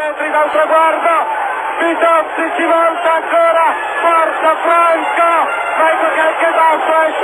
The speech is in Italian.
metri dal traguardo, Pitozzi ci volta ancora, forza Franco, ecco che anche Basso esce